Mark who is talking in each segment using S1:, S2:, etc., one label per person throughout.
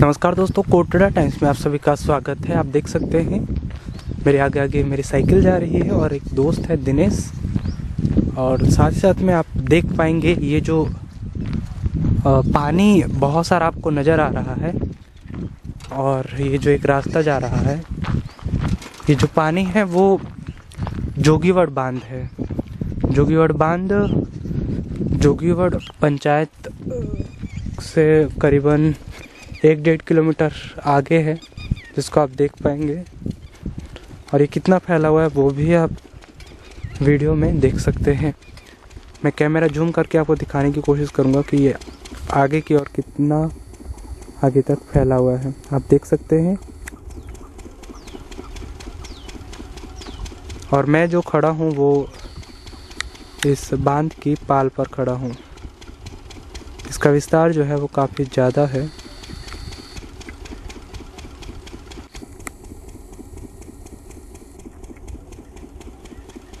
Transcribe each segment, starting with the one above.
S1: नमस्कार दोस्तों, कोटड़ा टाइम्स में आप सभी का स्वागत है। आप देख सकते हैं, मेरे आगे आगे मेरी साइकिल जा रही है और एक दोस्त है दिनेश। और साथ ही साथ में आप देख पाएँगे, ये जो पानी बहुत सारा आपको नज़र आ रहा है और ये जो एक रास्ता जा रहा है, ये जो पानी है वो जोगीवड़ बाँध है। जोगीवड़ बाँध, जोगीवड़ पंचायत से करीबन एक डेढ़ किलोमीटर आगे है, जिसको आप देख पाएँगे। और ये कितना फैला हुआ है, वो भी आप वीडियो में देख सकते हैं। मैं कैमरा जूम करके आपको दिखाने की कोशिश करूँगा कि ये आगे की ओर कितना आगे तक फैला हुआ है। आप देख सकते हैं। और मैं जो खड़ा हूँ, वो इस बाँध की पाल पर खड़ा हूँ। इसका विस्तार जो है, वो काफ़ी ज़्यादा है।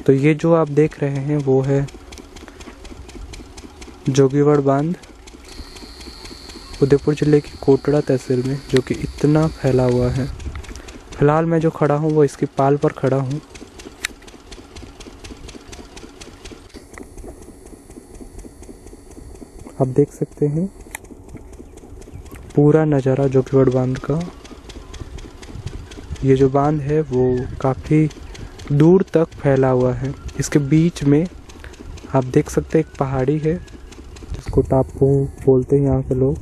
S1: तो ये जो आप देख रहे हैं वो है जोगीवड़ बाँध, उदयपुर ज़िले की कोटड़ा तहसील में, जो कि इतना फैला हुआ है। फ़िलहाल मैं जो खड़ा हूँ वो इसकी पाल पर खड़ा हूँ। आप देख सकते हैं पूरा नज़ारा जोगीवड़ बाँध का। ये जो बाँध है वो काफ़ी दूर तक फैला हुआ है। इसके बीच में आप देख सकते हैं एक पहाड़ी है, जिसको टापू बोलते हैं यहाँ के लोग।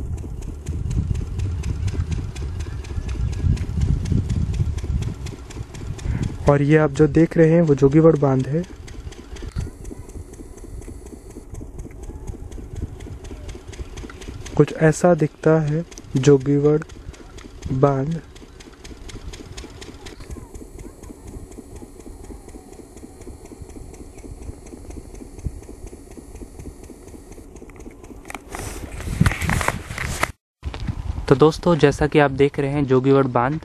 S1: और ये आप जो देख रहे हैं, वो जोगीवड़ बाँध है। कुछ ऐसा दिखता है जोगीवड़ बाँध। तो दोस्तों जैसा कि आप देख रहे हैं जोगीवड़ बाँध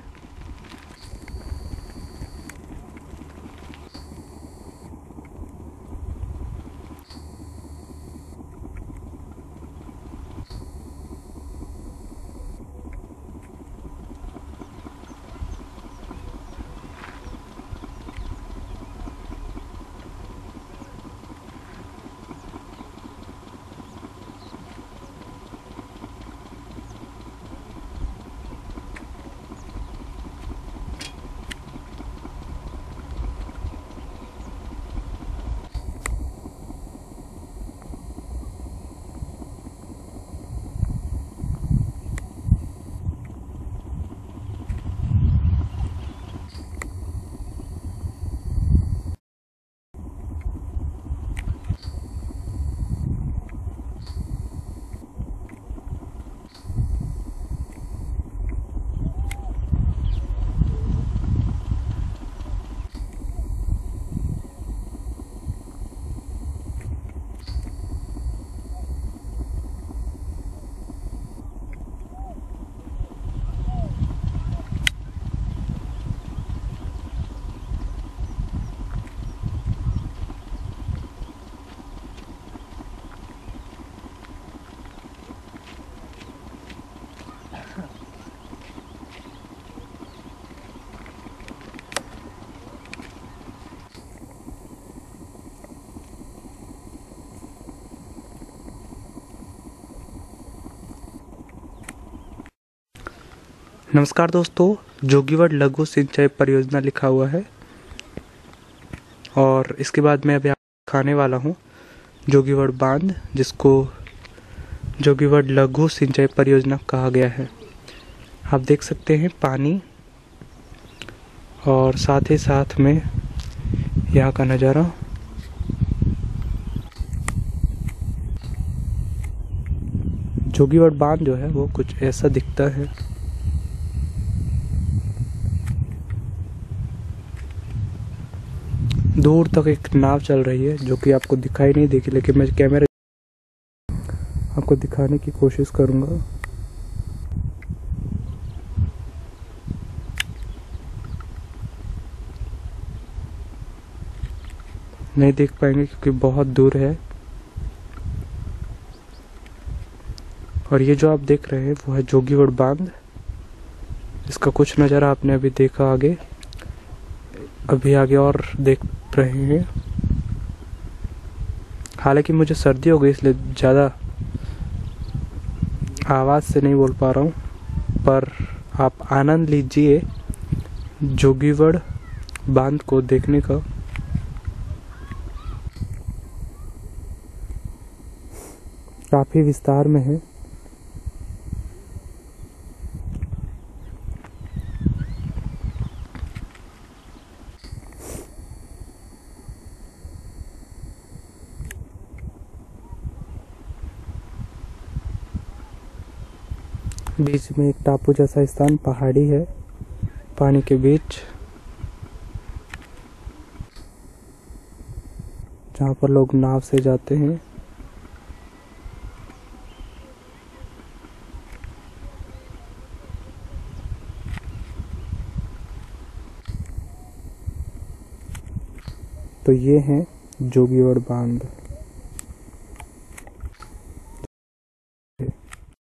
S1: नमस्कार दोस्तों जोगीवड़ लघु सिंचाई परियोजना लिखा हुआ है। और इसके बाद मैं अभी खाने वाला हूँ जोगीवड़ बाँध, जिसको जोगीवड़ लघु सिंचाई परियोजना कहा गया है। आप देख सकते हैं पानी और साथ ही साथ में यहाँ का नज़ारा। जोगीवड़ बाँध जो है, वो कुछ ऐसा दिखता है दूर तक एक नाव चल रही है, जो कि आपको दिखाई नहीं देगी, लेकिन मैं कैमरा आपको दिखाने की कोशिश करूँगा। नहीं देख पाएँगे क्योंकि बहुत दूर है। और ये जो आप देख रहे हैं, वो है जोगीवड़ बाँध। इसका कुछ नज़ारा आपने अभी देखा आगे। अभी आगे और देख रहे हैं। हालाँकि मुझे सर्दी हो गई, इसलिए ज़्यादा आवाज़ से नहीं बोल पा रहा हूँ। पर आप आनंद लीजिए जोगीवड़ बाँध को देखने का। काफ़ी विस्तार में है। बीच में एक टापू जैसा स्थान, पहाड़ी है, पानी के बीच। जहाँ पर लोग नाव से जाते हैं। तो ये हैं जोगीवड़ बाँध।